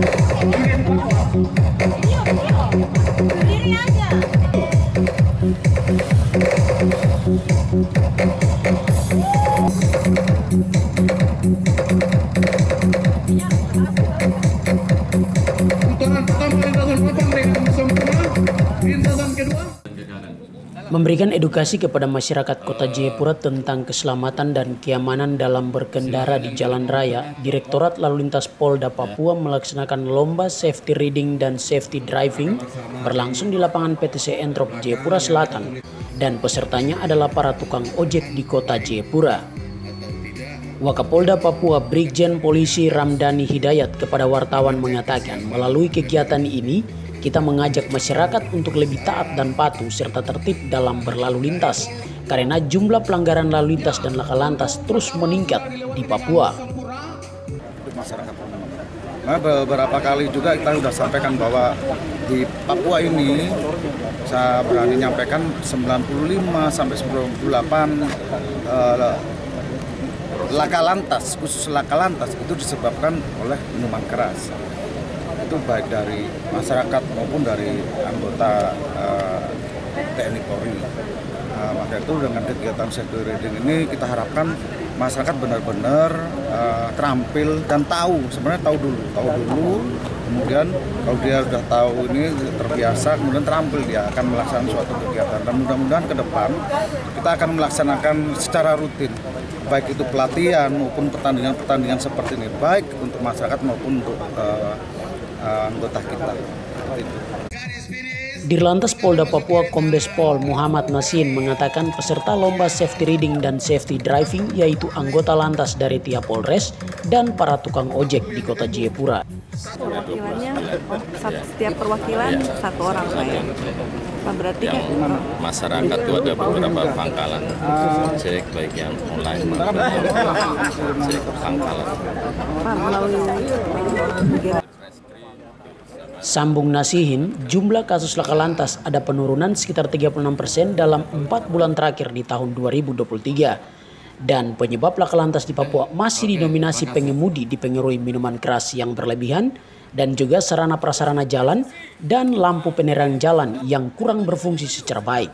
今天他去哪 Memberikan edukasi kepada masyarakat Kota Jayapura tentang keselamatan dan keamanan dalam berkendara di jalan raya, Direktorat Lalu Lintas Polda Papua melaksanakan lomba safety reading dan safety driving berlangsung di lapangan PTC Entrop Jayapura Selatan dan pesertanya adalah para tukang ojek di Kota Jayapura. Wakapolda Papua Brigjen Polisi Ramdhani Hidayat kepada wartawan mengatakan melalui kegiatan ini kita mengajak masyarakat untuk lebih taat dan patuh serta tertib dalam berlalu lintas karena jumlah pelanggaran lalu lintas dan laka lantas terus meningkat di Papua. Nah, beberapa kali juga kita sudah sampaikan bahwa di Papua ini saya berani nyampaikan 95 sampai 98 eh, laka lantas khusus laka lantas itu disebabkan oleh minuman keras itu baik dari masyarakat maupun dari anggota eh, TNI Polri. Nah, maka itu dengan kegiatan safety reading ini kita harapkan masyarakat benar-benar eh, terampil dan tahu sebenarnya tahu dulu tahu dulu kemudian kalau dia sudah tahu ini terbiasa kemudian terampil dia akan melaksanakan suatu kegiatan dan mudah-mudahan ke depan kita akan melaksanakan secara rutin baik itu pelatihan maupun pertandingan-pertandingan seperti ini baik untuk masyarakat maupun untuk eh, anggota kita. Dirlantas Polda Papua Kombes Pol Muhammad Nasin mengatakan peserta lomba safety reading dan safety driving yaitu anggota lantas dari tiap Polres dan para tukang ojek di kota Jayapura. perwakilannya satu, setiap perwakilan satu orang Pak ya Pak, berarti yang kan oh, masyarakat itu ada beberapa pangkalan ojek baik yang online maupun yang ojek pangkalan. Pak melalui eh, Sambung Nasihin, jumlah kasus laka lantas ada penurunan sekitar 36% dalam 4 bulan terakhir di tahun 2023. Dan penyebab laka lantas di Papua masih didominasi pengemudi dipengaruhi minuman keras yang berlebihan dan juga sarana prasarana jalan dan lampu penerang jalan yang kurang berfungsi secara baik.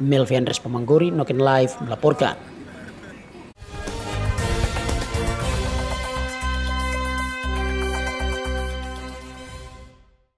Melviandres Pemanggori, Noken Live melaporkan.